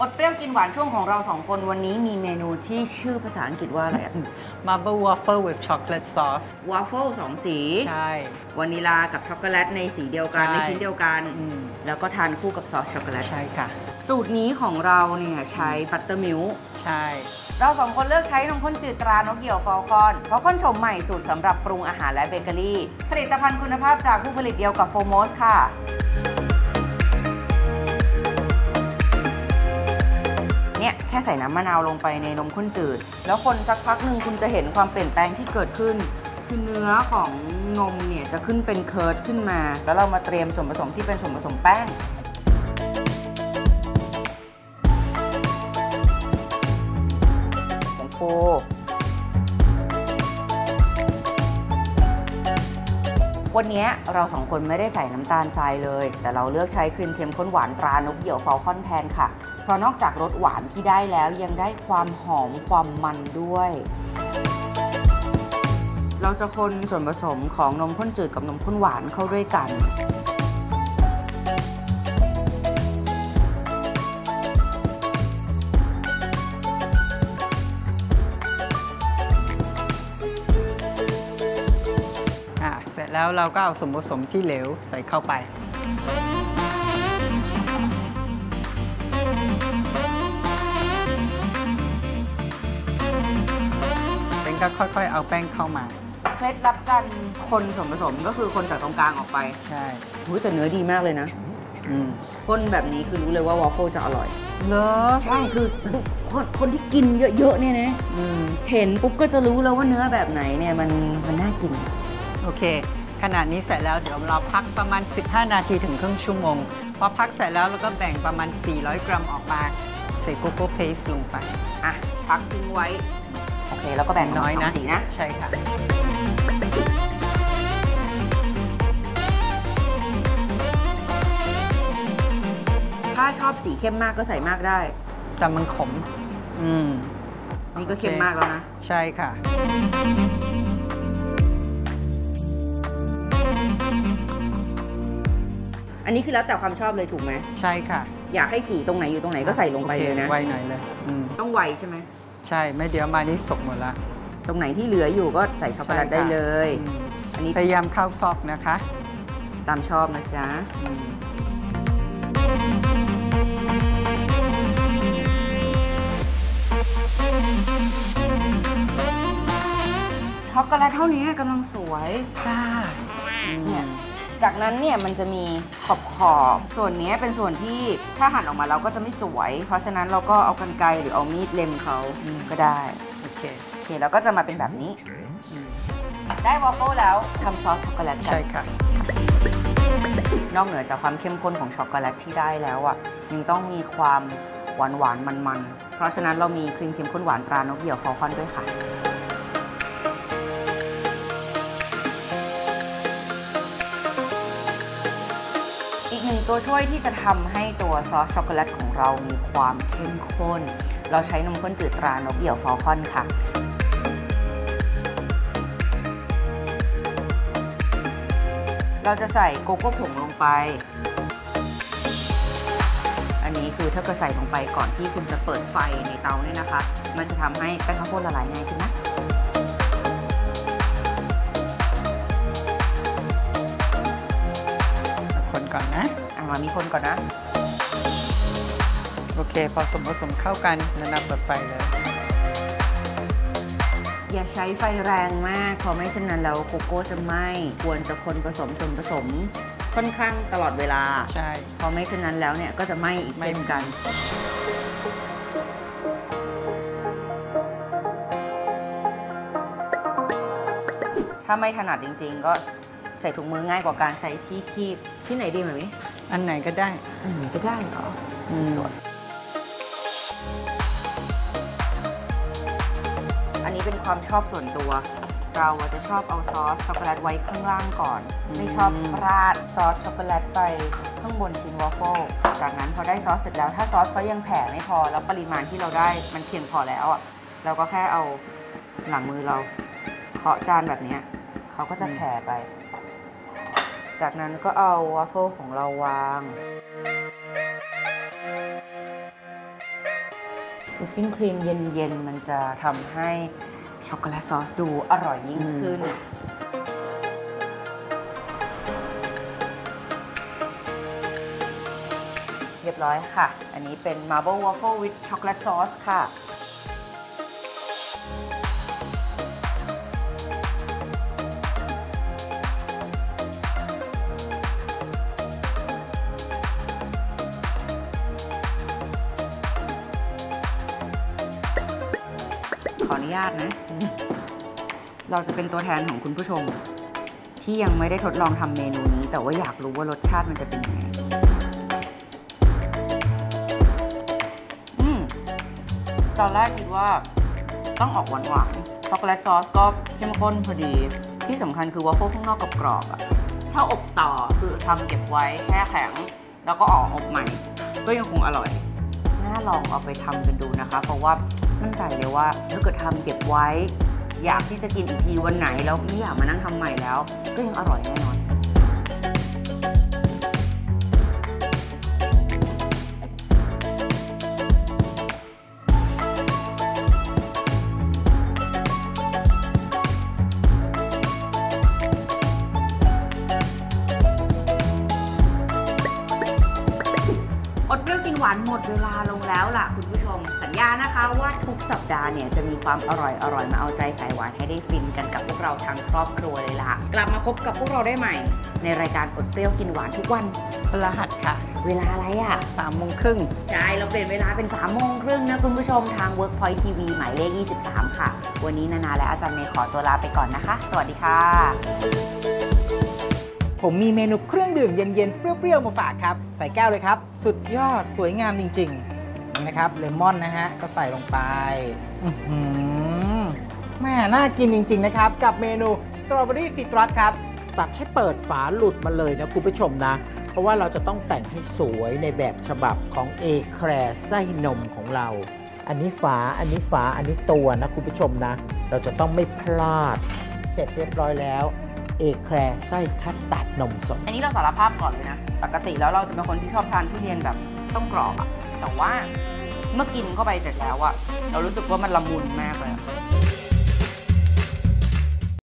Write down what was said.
อดเปรี้ยวกินหวานช่วงของเราสองคนวันนี้มีเมนูที่ชื่อภาษาอังกฤษว่าอะไรอะ Marble waffle with chocolate sauce วาฟเฟิลสองสี ใช่ วานิลากับช็อกโกแลตในสีเดียวกันใช่ ในชิ้นเดียวกันอืมแล้วก็ทานคู่กับซอสช็อกโกแลต ใช่ค่ะ สูตรนี้ของเราเนี่ยใช้ buttermilk ใช่ เราสองคนเลือกใช้นมข้นจืดตรานกเหยี่ยวฟอลคอนฟอลคอนโฉมใหม่สูตรสำหรับปรุงอาหารและเบเกอรี่ ผลิตภัณฑ์คุณภาพจากผู้ผลิตเดียวกับโฟร์โมสต์ค่ะ เนี่ยแค่ใส่น้ำมะนาวลงไปในนมข้นจืด แล้วคนสักพักหนึ่งคุณจะเห็นความเปลี่ยนแปลงที่เกิดขึ้น คือเนื้อของนมเนี่ยจะขึ้นเป็น curd ขึ้นมา แล้วเรามาเตรียมส่วนผสมที่เป็นส่วนผสมแป้งผงฟู วันนี้เราสองคนไม่ได้ใส่น้ำตาลทรายเลย แต่เราเลือกใช้ครีมเทียมข้นหวานตรานกเหยี่ยวฟอลคอนแทนค่ะ เพราะนอกจากรสหวานที่ได้แล้วยังได้ความหอมความมันด้วย เราจะคนส่วนผสมของนมข้นจืดกับนมข้นหวานเข้าด้วยกัน แล้วเราก็เอาส่วนผสมที่เหลวใส่เข้าไป เป็นก็ค่อยๆ เอาแป้งเข้ามา เคล็ดลับการคนส่วนผสมก็คือคนจากตรงกลางออกไปใช่อุ๊ยแต่เนื้อดีมากเลยนะอืมคนแบบนี้คือรู้เลยว่าวอฟเฟิลจะอร่อย เหรอใช่คือคนคนที่กินเยอะๆเนี่ยนะอืม เห็นปุ๊บก็จะรู้แล้วว่าเนื้อแบบไหนเนี่ยมันมันน่ากิน โอเค ขนาดนี้เสร็จแล้วเดี๋ยวเราพักประมาณ 15 นาทีถึงครึ่งชั่วโมง พอพักเสร็จแล้วเราก็แบ่งประมาณ 400 กรัมออกมา ใส่โกโก้เพสลงไป อะ พักทิ้งไว้ โอเค แล้วก็แบ่งน้อยสนะงสีนะ ใช่ค่ะถ้าชอบสีเข้มมากก็ใส่มากได้ แต่มันขม อืม นี่ก็เข้มมากแล้วนะ ใช่ค่ะ อันนี้คือแล้วแต่ความชอบเลยถูกไหมใช่ค่ะอยากให้สีตรงไหนอยู่ตรงไหนก็ใส่ลงไปเลยนะ โอคไวหน่อยเลยอืมต้องไวใช่ไหมใช่ไม่เดี๋ยวมานี่สกหมดละตรงไหนที่เหลืออยู่ก็ใส่ช็อกโกแลตใช่ค่ะได้เลย อืมอันนี้พยายามเข้าซอกนะคะตามชอบนะจ๊ะอืมช็อกโกแลตเท่านี้กำลังสวยค่ะเนี่ย จากนั้นเนี่ยมันจะมีขอบขอบๆส่วนเนี้ยเป็นส่วนที่ถ้าหั่นออกมาแล้วก็จะไม่สวย เพราะฉะนั้นเราก็เอากรรไกรหรือเอามีดเล็มเขาก็ได้โอเคโอเคแล้วก็จะมาเป็นแบบนี้อืมได้วอฟเฟิลแล้วทำซอสช็อกโกแลตกัใช่ค่ะนอกเหนือจากความเข้มข้นของช็อกโกแลตที่ได้แล้วอะยังต้องมีความหวานหวานมันมันๆเพราะฉะนั้นเรามีครีมเทียมข้นหวานตรานกเหยี่ยวฟอลคอนด้วยค่ะ อีกหนึ่งตัวช่วยที่จะทำให้ตัวซอสช็อกโกแลตของเรามีความเข้มข้น เราใช้นมข้นจืดตรานกเหยี่ยวฟอลคอนค่ะเราจะใส่โกโก้ผงลงไป อันนี้คือถ้าเกิดใส่ลงไปก่อนที่คุณจะเปิดไฟในเตาเนี่ยนะคะ มันจะทำให้แป้งข้าวโพดละลายง่ายขึ้นนะ ก่อนนะอะมามีคนก่อนนะ โอเค พอสมผสมเข้ากันแล้วนับเปิดไฟเลย อย่าใช้ไฟแรงมากเพราะไม่เช่นนั้นแล้วโกโก้จะไหม้ควรจะคนผสมส่วนผสมค่อนข้างตลอดเวลาใช่เพราะไม่เช่นนั้นแล้วเนี่ยก็จะไหม้อีกไหม้เช่นกันถ้าไม่ถนัดจริง ๆ ก็ ใส่ถุงมือง่ายกว่าการใช้ที่คีบที่ไหนดีไหมมิอันไหนก็ได้อันไหนก็ได้เหรออืมส่วนอันนี้เป็นความชอบส่วนตัว เราอะจะชอบเอาซอสช็อกโกแลตไว้ข้างล่างก่อน ไม่ชอบราดซอสช็อกโกแลตไปข้างบนชิ้นวอฟเฟิลจากนั้นพอได้ซอสเสร็จแล้ว ถ้าซอสเขายังแผ่ไม่พอ แล้วปริมาณที่เราได้มันเพียงพอแล้วอะเราก็แค่เอาหลังมือเราเคาะจานแบบเนี้ยเขาก็จะแผ่ไป จากนั้นก็เอาวอฟเฟิลของเราวาง วิปปิ้งครีมเย็นๆ มันจะทำให้ช็อกโกแลตซอสดูอร่อยยิ่งขึ้น เรียบร้อยค่ะ อันนี้เป็น Marble Waffle with Chocolate Sauce ค่ะ ขออนุญาตนะ เราจะเป็นตัวแทนของคุณผู้ชม ที่ยังไม่ได้ทดลองทำเมนูนี้ แต่ว่าอยากรู้ว่ารสชาติมันจะเป็นยังไงอืมตอนแรกคิดว่าต้องออกหวานหวานๆช็อกโกแลตซอสก็เข้มข้นพอดี ที่สำคัญคือวอฟเฟิลข้างนอกกรอบๆอะถ้าอบต่อคือทำเก็บไว้แช่แข็ง แล้วก็ออกอบใหม่ ก็ยังคงอร่อย น่าลองเอาไปทำกันดูนะคะ เพราะว่า มั่นใจเลยว่าถ้าเกิดทำเก็บไว้ อยากที่จะกินอีกทีวันไหนแล้วไม่อยากมานั่งทำใหม่แล้ว ก็ยังอร่อยแน่นอน หวานหมดเวลาลงแล้วล่ะคุณผู้ชม สัญญานะคะว่าทุกสัปดาห์เนี่ยจะมีความอร่อยอร่อยมาเอาใจสายหวานให้ได้ฟินกันกับพวกเราทั้งครอบครัวเลยล่ะ กลับมาพบกับพวกเราได้ใหม่ ในรายการอดเปรี้ยวกินหวานทุกวันพฤหัสค่ะ เวลาอะไรอะสามโมงครึ่งใช่เราเปลี่ยนเวลาเป็น3ามโมงครึ่งนะคุณผู้ชมทาง Workpoint TV หมายเลข 23 ค่ะ วันนี้นานาและอาจารย์เมย์ขอตัวลาไปก่อนนะคะ สวัสดีค่ะ ผมมีเมนูเครื่องดื่มเย็นๆ เปรี้ยวๆ มาฝากครับ ใส่แก้วเลยครับ สุดยอดสวยงามจริงๆนี่นะครับเลมอนนะฮะ ก็ใส่ลงไปอือหือแม่น่ากินจริง ๆ นะครับ กับเมนูสตรอเบอรี่ซิตรัสครับ ตัดให้เปิดฝาหลุดมาเลยนะคุณผู้ชมนะ เพราะว่าเราจะต้องแต่งให้สวยในแบบฉบับของเอแครไส้นมของเรา อันนี้ฝาอันนี้ฝาอันนี้ตัวนะคุณผู้ชมนะ เราจะต้องไม่พลาดเสร็จเรียบร้อยแล้ว เอแครไส้คัสตาร์ดนมสด อันนี้เราสารภาพก่อนเลยนะ ปกติแล้วเราจะเป็นคนที่ชอบทานทุเรียนแบบต้องกรอบอะแต่ว่าเมื่อกินเข้าไปเสร็จแล้วอะเรารู้สึกว่ามันละมุนมากเลย